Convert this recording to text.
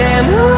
And